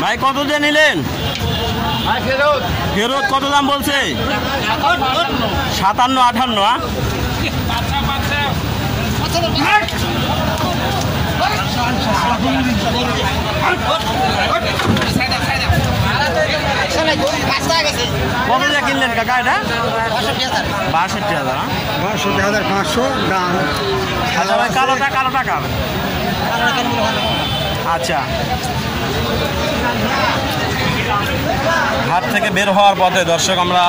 ভাই কত দিয়ে নিলেন? ফেরত। কত দাম বলছে? সাতান্ন আঠান্ন আ? কত দিয়ে কিনলেন কাকা এটা? বাষট্টি হাজার বাষট্টি হাজার পাঁচশো দাম। আচ্ছা ভাই কালোটা কালো টাকা আচ্ছা। হাট থেকে বের হওয়ার পথে দর্শক আমরা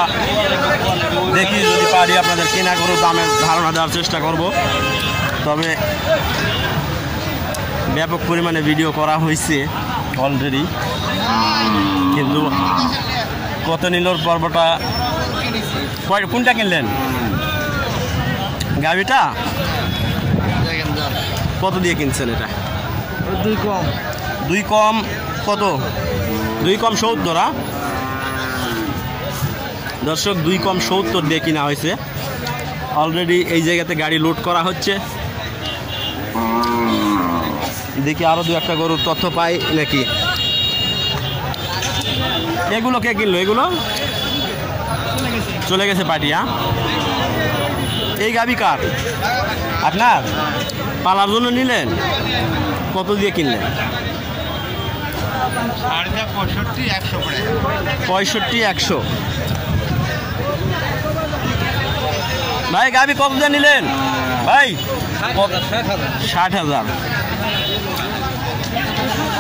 দেখি যদি পারি আপনাদের কেনা গরু দামের ধারণা দেওয়ার চেষ্টা করব। তবে ব্যাপক পরিমাণে ভিডিও করা হয়েছে অলরেডি কিন্তু কত নিলোর পর্বটা কোনটা কিনলেন? গাড়িটা কত দিয়ে কিনছেন এটা? দুই কম। দুই কম কত? দুই কম সত্তর, আ? দর্শক, দুই কম সত্তর দিয়ে কিনা হয়েছে। অলরেডি এই জায়গাতে গাড়ি লোড করা হচ্ছে। দেখি আরও দু একটা গরুর তথ্য পাই নাকি। এগুলো কে কিনলো, এগুলো? চলে গেছে পাটিয়া এই গাবি কার? আপনার? পালার জন্য নিলেন? কত দিয়ে কিনলেন? পঁয়ষট্টি একশো ভাই গাবি কত দিয়ে নিলেন? ভাই ষাট হাজার।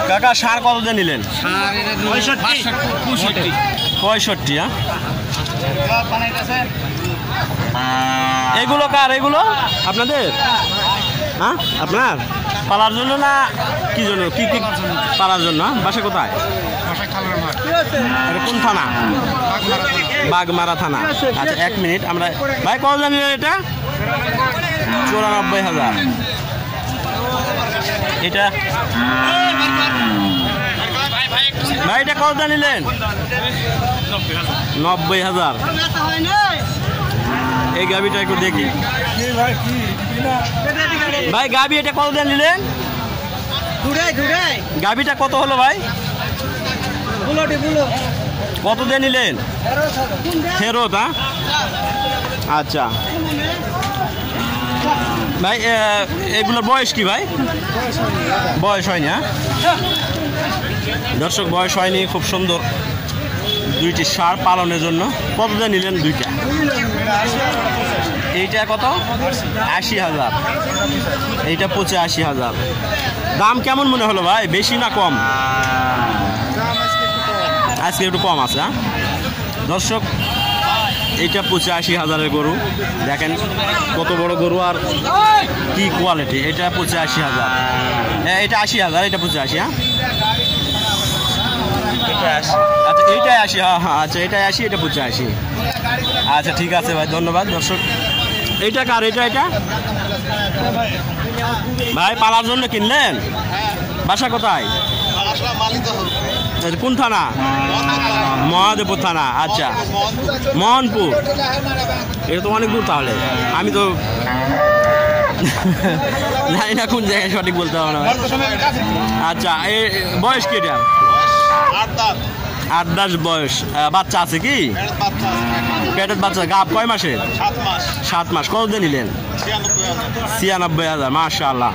কাকা সার কত দিয়ে নিলেন? পঁয়ষট্টি হ্যাঁ? এগুলো কার এগুলো? আপনাদের? হ্যাঁ আপনার? পালার জন্য না কি জন্য? কি কি পালার জন্য? বাসা কোথায়? কোন থানা? বাগমারা থানা। আচ্ছা এক মিনিট আমরা ভাই কত জানি এটা? চুরানব্বই হাজার। এটা? ভাই এটা কত নিলেন নব্বই হাজার। এই গাবিটা একটু দেখি। ভাই গাবি এটা কত দিয়ে নিলেন? ঘুরাই কত হলো ভাই? কত দিয়ে নিলেন? ফেরত হ্যাঁ? আচ্ছা। ভাই এগুলোর বয়স কি ভাই? বয়স হয়নি হ্যাঁ? দর্শক বয়স হয়নি খুব সুন্দর। দুইটি সার পালনের জন্য। কত দিয়ে নিলেন দুইটা? এইটা কত? আশি হাজার। এইটা পঁচাশি হাজার। দাম কেমন মনে হলো ভাই? বেশি না কম? আজকে একটু কম আছে হ্যাঁ? দর্শক, এইটা পঁচাশি হাজারের গরু। দেখেন কত বড় গরু আর কি কোয়ালিটি এটা পঁচাশি হাজার। হ্যাঁ এটা আশি হাজার, এটা পঁচাশি হ্যাঁ? আচ্ছা এইটাই আশি হ্যাঁ হ্যাঁ আচ্ছা এটাই আশি, এটা পঁচাশি। আচ্ছা ঠিক আছে ভাই, ধন্যবাদ। দর্শক এইটা কার এটা এটা ভাই, পালার জন্য কিনলেন? বাসা কোথায়? কোন থানা? মহাদেবপুর থানা আচ্ছা। মোহনপুর। এটা তো অনেক দূর তাহলে। আমি তো জানি না কোন জায়গায় সঠিক বলতে পারব না আচ্ছা এ বয়স কি এটা আট দশ বয়স। বাচ্চা আছে কি? পেটের বাচ্চা গাপ কয় মাসে? সাত মাস। কত দিয়ে নিলেন? ছিয়ানব্বই হাজার। মাশা আল্লাহ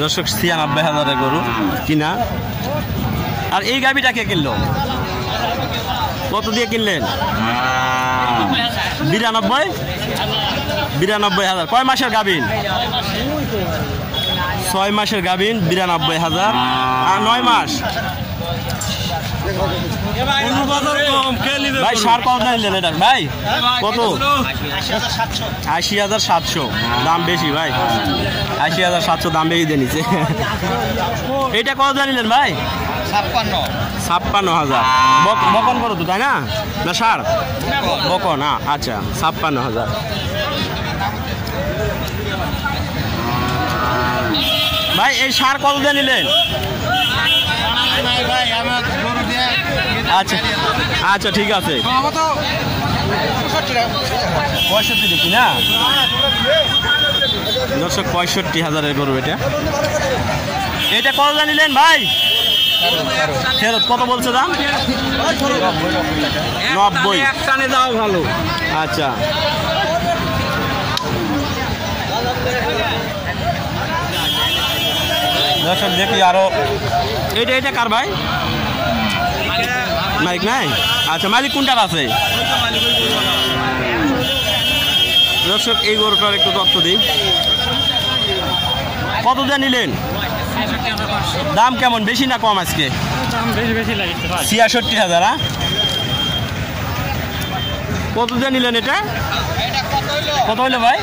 দর্শক ছিয়ানব্বই হাজারের গরু। কিনা আর এই গাবিটা কে কিনলো? কত দিয়ে কিনলেন? বিরানব্বই? বিরানব্বই হাজার। কয় মাসের গাবিন ছয় মাসের গাবিন বিরানব্বই হাজার। আর নয় মাস? ভাই সার কত নিলেন এটা। ভাই কত? আশি হাজার সাতশো। দাম বেশি ভাই। আশি হাজার সাতশো দাম বেশি দিয়ে নিচ্ছে এইটা কত জানিলেন ভাই? ছাপ্পান্ন। ছাপ্পান্ন হাজার। বক- বকন করো তো তাই না? না সার? বকন না আচ্ছা ছাপ্পান্ন হাজার। ভাই এই সার কত দিয়ে নিলেন? ভাই আমার আচ্ছা আচ্ছা ঠিক আছে। পঁয়ষট্টি দেখি না? দর্শক, পঁয়ষট্টি হাজারের গরু এটা। এটা কত জানিলেন ভাই? ফেরত কত বলছে দাম? নব্বই। টানে দাও ভালো আচ্ছা। দর্শক, দেখি আরও। এইটা এটা কার ভাই? মালিক নাই? আচ্ছা মালিক কোনটার আছে দর্শক, এই গরুটার একটু তথ্য দিই। কত দিয়ে নিলেন? দাম কেমন? বেশি না কম আজকে? ছিয়াষট্টি হাজার হ্যাঁ? কত দিয়ে নিলেন এটা? কত হইল ভাই?